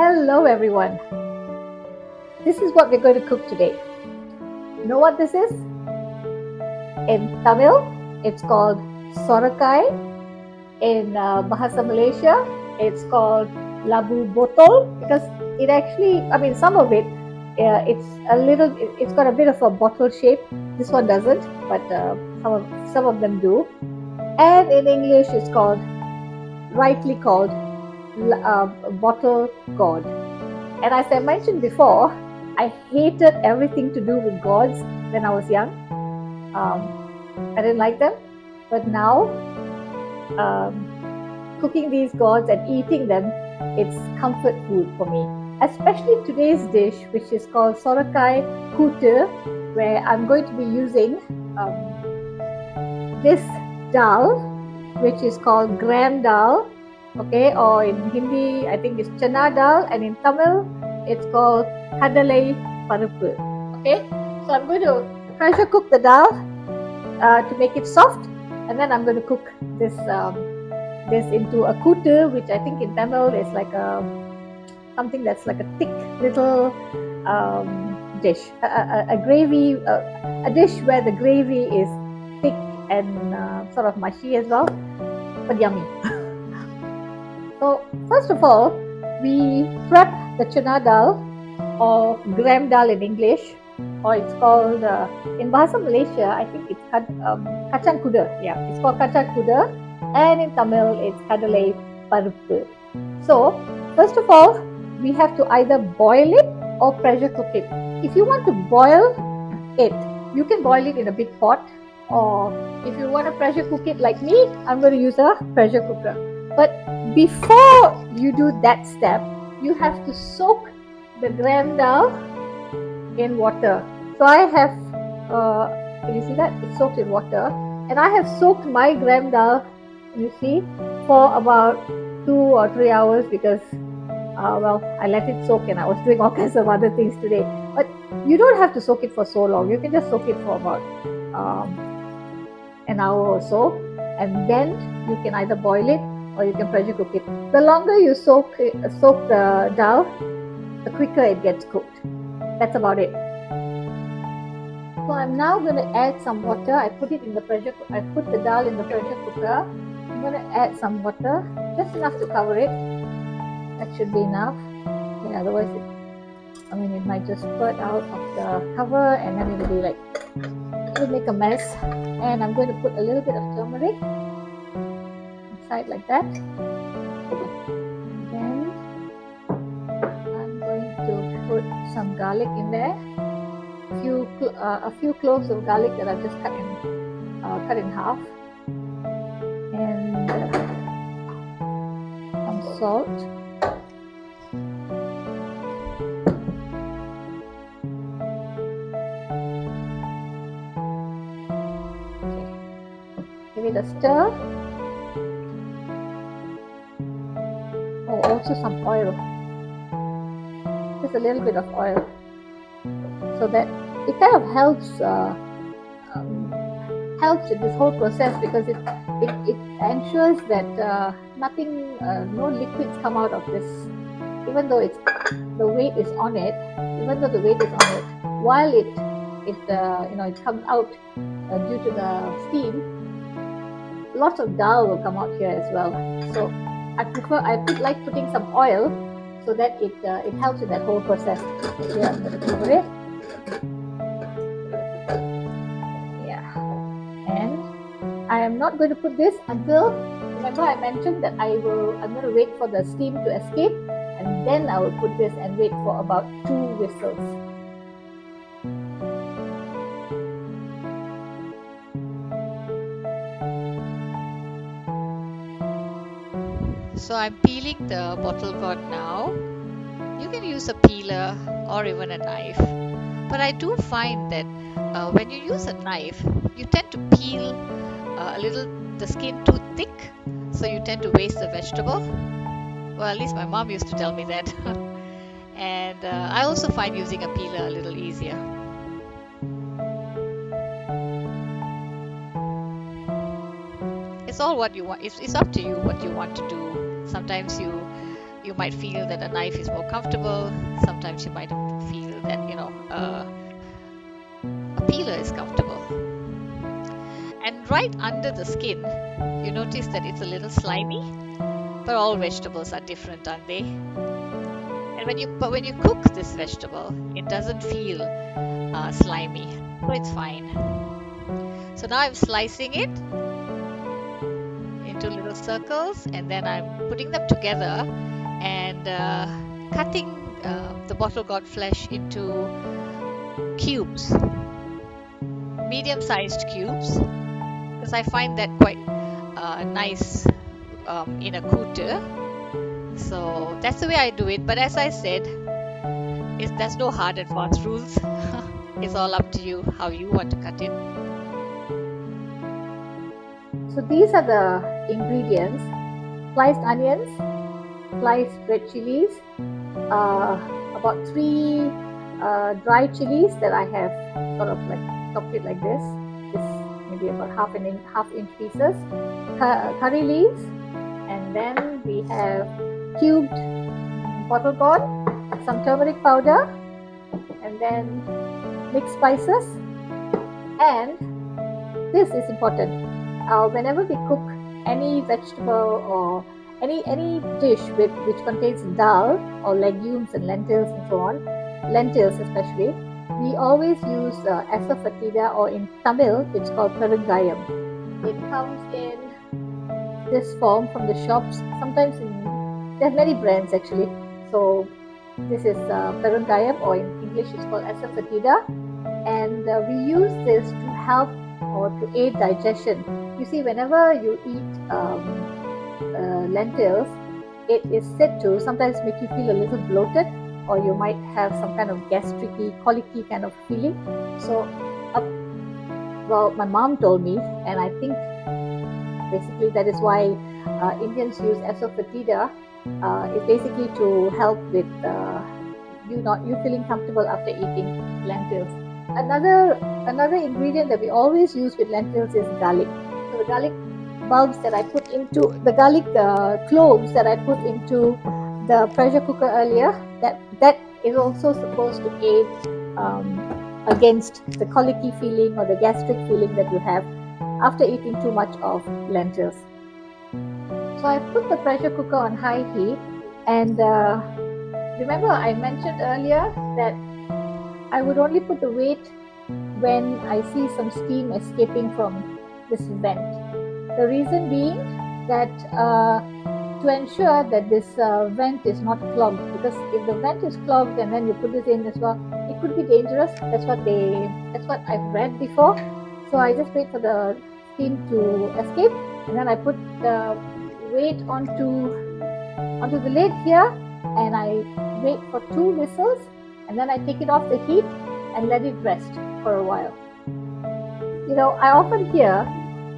Hello, everyone. This is what we're going to cook today. You know what this is? In Tamil, it's called sorakai. In uh, Bahasa Malaysia, it's called labu botol because it actually, I mean, some of it, uh, it's a little, it, has got a bit of a bottle shape. This one doesn't, but uh, some of some of them do. And in English, it's called, rightly called, uh, bottle gourd. And as I mentioned before, I hated everything to do with gourds when I was young. Um, I didn't like them, but now um, cooking these gourds and eating them, it's comfort food for me. Especially today's dish, which is called sorakai kootu, where I'm going to be using um, this dal, which is called gram dal, okay, or in Hindi, I think it's chana dal, and in Tamil, it's called kadalai paruppu. Okay, so I'm going to pressure cook the dal uh, to make it soft, and then I'm going to cook this um, this into a kootu, which I think in Tamil is like a something that's like a thick little um, dish, a, a, a gravy, a, a, dish where the gravy is thick and uh, sort of mushy as well, but yummy. so first of all, we prep the chana dal or gram dal in English, or it's called uh, in Bahasa Malaysia. I think it's um, kacang kuda. Yeah, it's called kacang kuda, and in Tamil it's kadalai paruppu. So first of all, we have to either boil it or pressure cook it. If you want to boil it, you can boil it in a big pot or if you want to pressure cook it like me, I'm going to use a pressure cooker. But before you do that step, you have to soak the gram in water. So I have, uh, you see that? It's soaked in water. And I have soaked my gram you see, for about two or three hours because uh, well, I let it soak and I was doing all kinds of other things today. But you don't have to soak it for so long. You can just soak it for about um, an hour or so, and then you can either boil it or you can pressure cook it. The longer you soak soak the dal, the quicker it gets cooked. That's about it. So I'm now going to add some water. I put it in the pressure. I put the dal in the pressure cooker. I'm going to add some water, just enough to cover it that should be enough yeah, otherwise it, I mean it might just spurt out of the cover and then it'll be like it'll make a mess and I'm going to put a little bit of turmeric inside like that. Then I'm going to put some garlic in there. A few uh, a few cloves of garlic that I've just cut in uh, cut in half. And uh, some salt. Give it a stir also some oil. Just a little bit of oil. So that it kind of helps uh, um, helps in this whole process because it it, it ensures that uh, nothing uh, no liquids come out of this. Even though it's the weight is on it even though the weight is on it while it it uh, you know it comes out uh, due to the steam lots of dal will come out here as well. So I prefer, I like putting some oil so that it uh, it helps in that whole process. Cover it. Yeah, and I am not going to put this until. Remember, I mentioned that I will. I'm going to wait for the steam to escape, and then I will put this and wait for about two whistles. So I'm peeling the bottle gourd now. You can use a peeler or even a knife. But I do find that uh, when you use a knife, you tend to peel uh, a little the skin too thick, so you tend to waste the vegetable. Well, at least my mom used to tell me that. and uh, I also find using a peeler a little easier. It's all what you want. It's, it's up to you what you want to do sometimes you you might feel that a knife is more comfortable. Sometimes you might feel that you know uh, a peeler is comfortable. And right under the skin, you notice that it's a little slimy. But all vegetables are different, aren't they? And when you but when you cook this vegetable, it doesn't feel uh, slimy, so it's fine. So now I'm slicing it into little circles, and then I'm putting them together and uh, cutting uh, the bottle gourd flesh into cubes, medium-sized cubes, because I find that quite uh, nice um, in a kootu. So that's the way I do it. But as I said, there's no hard and fast rules. it's all up to you how you want to cut it. So these are the ingredients: sliced onions, sliced red chilies, uh, about three uh, dry chilies that I have sort of like chopped it like this. This maybe about half an inch, half inch pieces. Curry leaves, and then we have cubed bottle gourd, some turmeric powder, and then mixed spices. And this is important. Uh, whenever we cook any vegetable or any any dish with which contains dal or legumes and lentils and so on, lentils especially, we always use uh, asafoetida or in Tamil it's called perungayam. It comes in this form from the shops. Sometimes in there are many brands actually. So this is uh, perungayam or in English it's called asafoetida, and uh, we use this to help or to aid digestion. You see, whenever you eat um, uh, lentils, it is said to sometimes make you feel a little bloated, or you might have some kind of gastricy, colicky kind of feeling. So, well, my mom told me, and I think basically that is why uh, Indians use asafoetida. Uh, is basically to help with uh, you not you feeling comfortable after eating lentils. Another another ingredient that we always use with lentils is garlic. So the garlic bulbs that I put into the garlic uh, cloves that I put into the pressure cooker earlier that that is also supposed to aid um, against the colicky feeling or the gastric feeling that you have after eating too much of lentils. So I put the pressure cooker on high heat and uh, remember I mentioned earlier that I would only put the weight when I see some steam escaping from this vent. The reason being that uh, to ensure that this uh, vent is not clogged because if the vent is clogged and then you put this in as well it could be dangerous. That's what they that's what i've read before. So i just wait for the steam to escape and then i put the weight onto onto the lid here and i wait for two whistles and then i take it off the heat and let it rest for a while. You know i often hear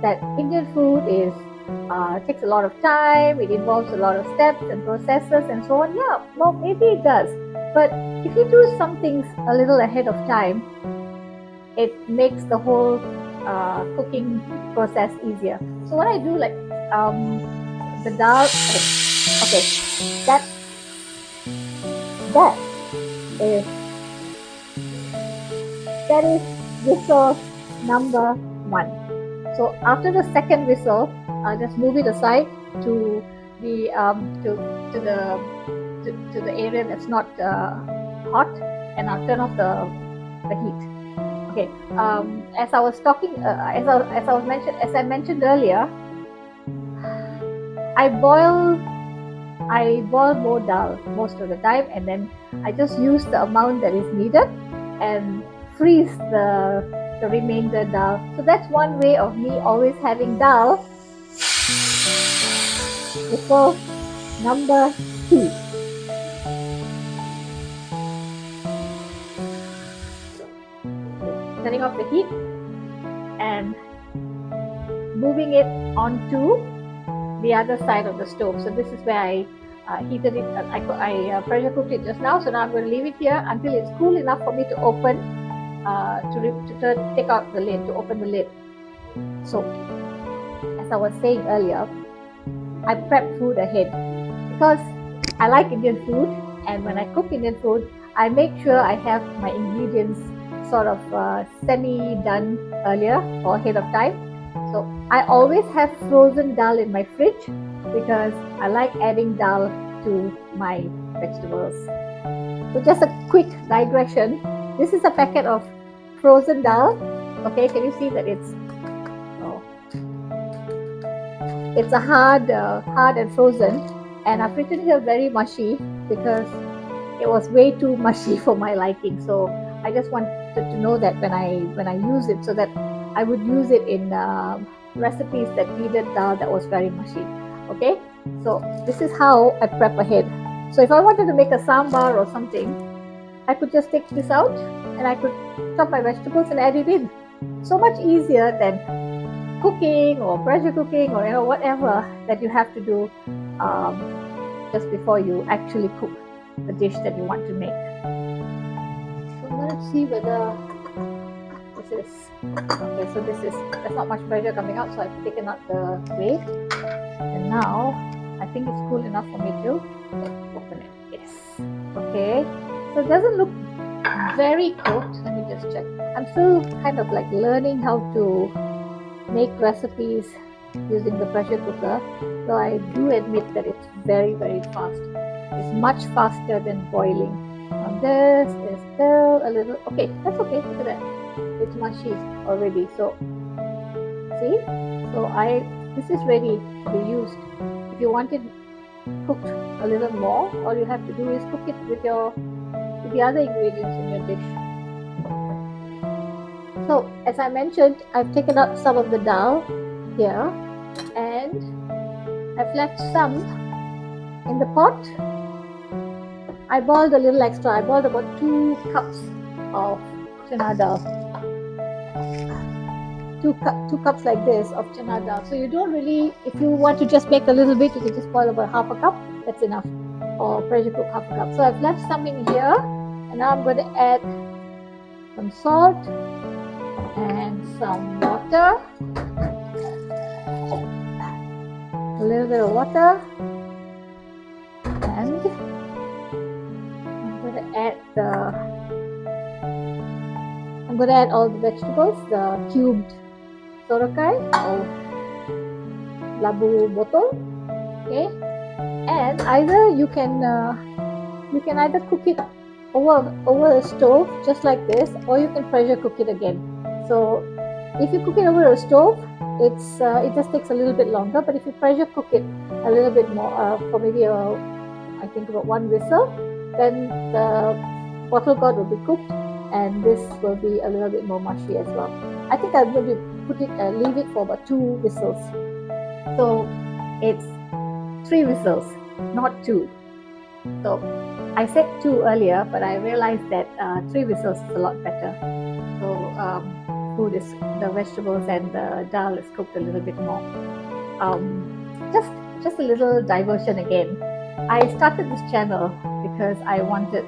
that indian food is uh, takes a lot of time, it involves a lot of steps and processes and so on. Yeah, well, maybe it does. But if you do some things a little ahead of time, it makes the whole uh, cooking process easier. So, what I do, like um, the dal, okay, that that is that is whistle number one. So after the second whistle, uh, just move it aside to the um, to to the to, to the area that's not uh, hot, and I'll turn off the the heat. Okay. Um, as I was talking, uh, as I, as I was mentioned, as I mentioned earlier, I boil I boil more dal most of the time, and then I just use the amount that is needed and freeze the the remainder dal. So that's one way of me always having dal before number two. Turning off the heat and moving it onto the other side of the stove. So this is where I uh, heated it. I, I uh, pressure cooked it just now. So now I'm going to leave it here until it's cool enough for me to open, uh, to, to turn, take out the lid, to open the lid. So as I was saying earlier, I prep food ahead because I like Indian food, and when I cook Indian food, I make sure I have my ingredients sort of uh, semi done earlier or ahead of time. So I always have frozen dal in my fridge because I like adding dal to my vegetables. So just a quick digression. This is a packet of frozen dal. Okay, can you see that it's oh, it's a hard, uh, hard and frozen, and I've written here very mushy because it was way too mushy for my liking. So I just wanted to know that when I when I use it, so that I would use it in uh, recipes that needed dal that was very mushy. Okay, so this is how I prep ahead. So if I wanted to make a sambar or something, I could just take this out and I could chop my vegetables and add it in. So much easier than cooking or pressure cooking or you know whatever that you have to do um, just before you actually cook the dish that you want to make. So to see whether this is okay. So this is there's not much pressure coming out, so I've taken out the weight, and now I think it's cool enough for me to open it. Yes. Okay. So it doesn't look very cooked. Let me just check. I'm still kind of like learning how to make recipes using the pressure cooker. So I do admit that it's very, very fast. It's much faster than boiling. Now this is still a little, okay, that's okay, look at that. It's mushy already. So see, so I, this is ready to be used. If you want it cooked a little more, all you have to do is cook it with your, the other ingredients in your dish. So as I mentioned, I've taken out some of the dal here and I've left some in the pot. I boiled a little extra. I boiled about two cups of chana dal. Two, cu- two cups like this of chana dal. So you don't really, if you want to just make a little bit, you can just boil about half a cup. That's enough. Or pressure cook half a cup. So I've left some in here, and now I'm going to add some salt and some water. A little bit of water, and I'm going to add the. I'm going to add all the vegetables, the cubed sorakai or labu botol. Okay, and either you can uh, you can either cook it over over a stove just like this, or you can pressure cook it again. So if you cook it over a stove, it's uh, it just takes a little bit longer. But if you pressure cook it a little bit more uh, for maybe a, I think about one whistle, then the bottle gourd will be cooked, and this will be a little bit more mushy as well. I think I'm going to put it uh, leave it for about two whistles. So it's three whistles, not two. So I said two earlier, but I realized that uh, three whistles is a lot better. So um, food is the vegetables and the dal is cooked a little bit more. Um, just just a little diversion again. I started this channel because I wanted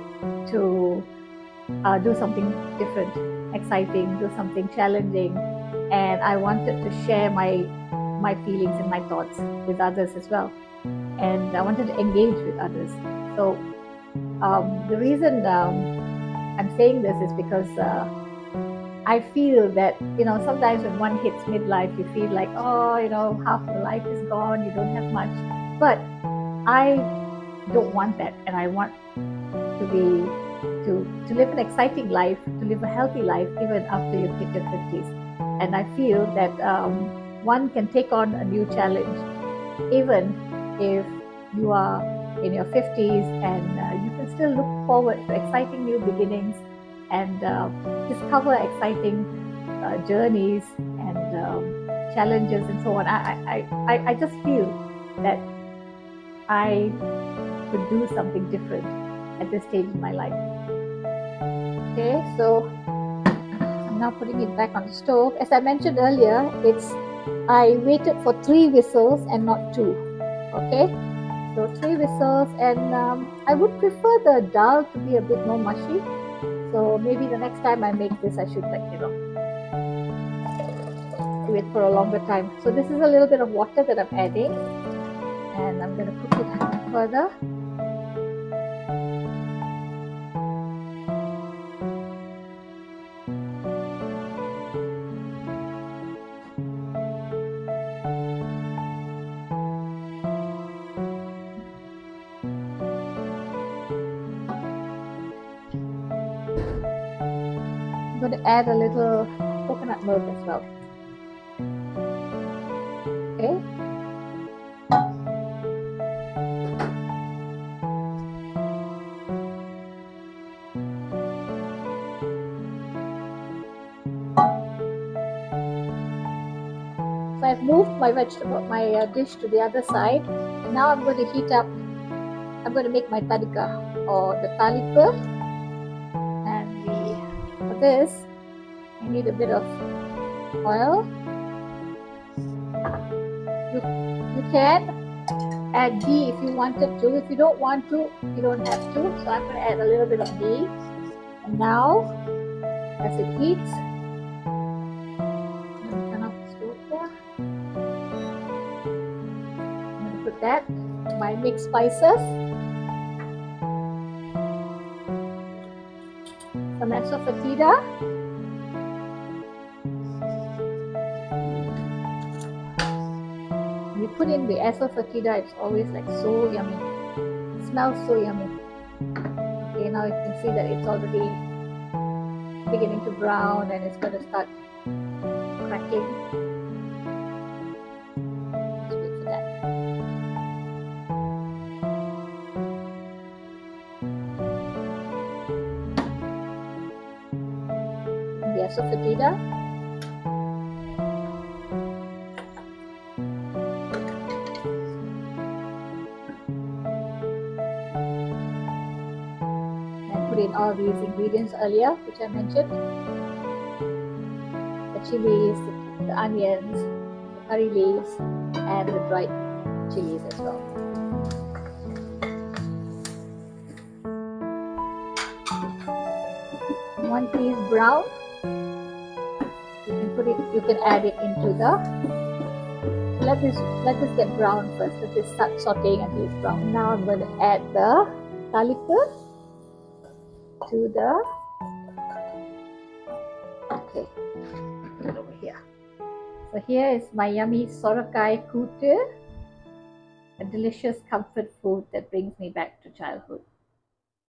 to uh, do something different, exciting, do something challenging, and I wanted to share my my feelings and my thoughts with others as well. And I wanted to engage with others. So um, the reason um, I'm saying this is because uh, I feel that you know sometimes when one hits midlife, you feel like oh you know half your life is gone, you don't have much. But I don't want that, and I want to be to to live an exciting life, to live a healthy life even after you hit your fifties. And I feel that um, one can take on a new challenge, even if you are in your 50s and uh, you can still look forward to exciting new beginnings and uh, discover exciting uh, journeys and um, challenges and so on. I, I, I, I just feel that I could do something different at this stage in my life. Okay, so I'm now putting it back on the stove. As I mentioned earlier, it's I waited for three whistles and not two. Okay, so three whistles, and um, I would prefer the dal to be a bit more mushy. So maybe the next time I make this, I should like you know do it for a longer time. So this is a little bit of water that I'm adding, and I'm to cook it further. Add a little coconut milk as well. Okay. So I've moved my vegetable, my uh, dish to the other side. And now I'm going to heat up. I'm going to make my tadika or the talipa. And for this, I need a bit of oil. You, you can add ghee if you wanted to. If you don't want to, you don't have to. So I'm going to add a little bit of ghee. And now, as it heats, I'm gonna put that my mixed spices some asafoetida put in the asafoetida it's always like so yummy. Smells so yummy. Okay now you can see that it's already beginning to brown and it's to start cracking. The asafoetida. And put in all these ingredients earlier, which I mentioned. The chilies, the onions, the curry leaves, and the dried chilies as well. One piece brown you can put it you can add it into the let this let this get brown first let this start sauteing until it's brown now i'm going to add the talipa to the okay over here. So here is my yummy sorakai kootu a delicious comfort food that brings me back to childhood